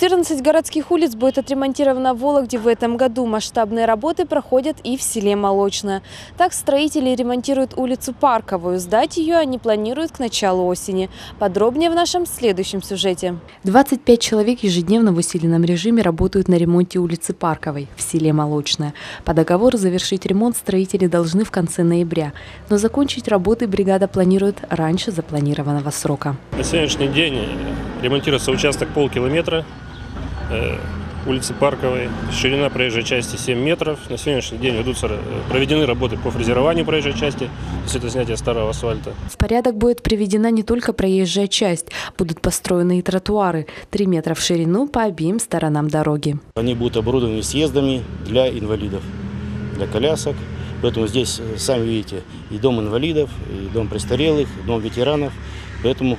14 городских улиц будет отремонтировано в Вологде в этом году. Масштабные работы проходят и в селе Молочное. Так строители ремонтируют улицу Парковую. Сдать ее они планируют к началу осени. Подробнее в нашем следующем сюжете. 25 человек ежедневно в усиленном режиме работают на ремонте улицы Парковой в селе Молочное. По договору завершить ремонт строители должны в конце ноября. Но закончить работы бригада планирует раньше запланированного срока. На сегодняшний день ремонтируется участок полкилометра улицы Парковой. Ширина проезжей части 7 метров. На сегодняшний день ведутся, э, проведены работы по фрезерованию проезжей части, то есть это снятие старого асфальта. В порядок будет приведена не только проезжая часть, будут построены и тротуары 3 метра в ширину по обеим сторонам дороги. Они будут оборудованы съездами для инвалидов, для колясок. Поэтому здесь, э, сами видите, и дом инвалидов, и дом престарелых, и дом ветеранов. Поэтому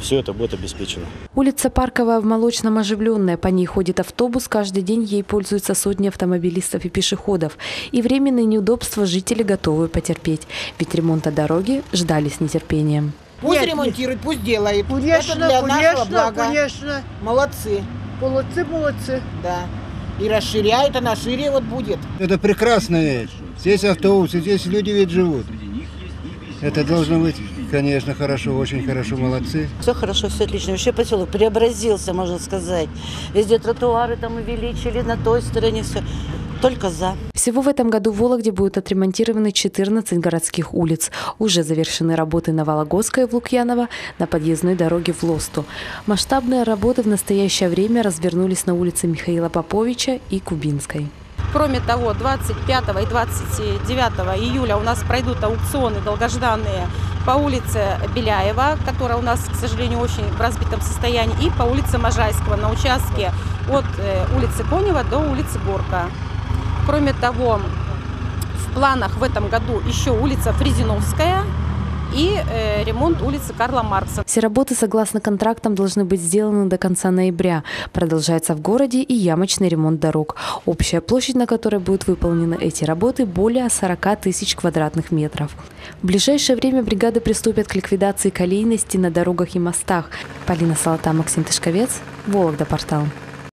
все это будет обеспечено. Улица Парковая в Молочном оживленная. По ней ходит автобус. Каждый день ей пользуются сотни автомобилистов и пешеходов. И временные неудобства жители готовы потерпеть. Ведь ремонта дороги ждали с нетерпением. Пусть нет, ремонтирует, пусть делает. Конечно, Это для конечно, нашего блага. конечно. Молодцы. Молодцы, молодцы. Да. И расширяет, она шире вот будет. Это прекрасная вещь. Здесь автобусы, здесь люди ведь живут. Это должно быть, конечно, хорошо, очень хорошо, молодцы. Все хорошо, все отлично. Вообще поселок преобразился, можно сказать. Везде тротуары там увеличили, на той стороне все. Только за. Всего в этом году в Вологде будут отремонтированы 14 городских улиц. Уже завершены работы на Вологодской в Лукьяново, на подъездной дороге в Лосту. Масштабные работы в настоящее время развернулись на улице Михаила Поповича и Кубинской. Кроме того, 25 и 29 июля у нас пройдут аукционы долгожданные по улице Беляева, которая у нас, к сожалению, очень в разбитом состоянии, и по улице Можайского на участке от э, улицы Конева до улицы Горка. Кроме того, в планах в этом году еще улица Фрезиновская, и э, ремонт улицы Карла Маркса. Все работы, согласно контрактам, должны быть сделаны до конца ноября. Продолжается в городе и ямочный ремонт дорог. Общая площадь, на которой будут выполнены эти работы, более 40 тысяч квадратных метров. В ближайшее время бригады приступят к ликвидации колейности на дорогах и мостах. Полина Солота, Максим Тышковец, Вологда портал.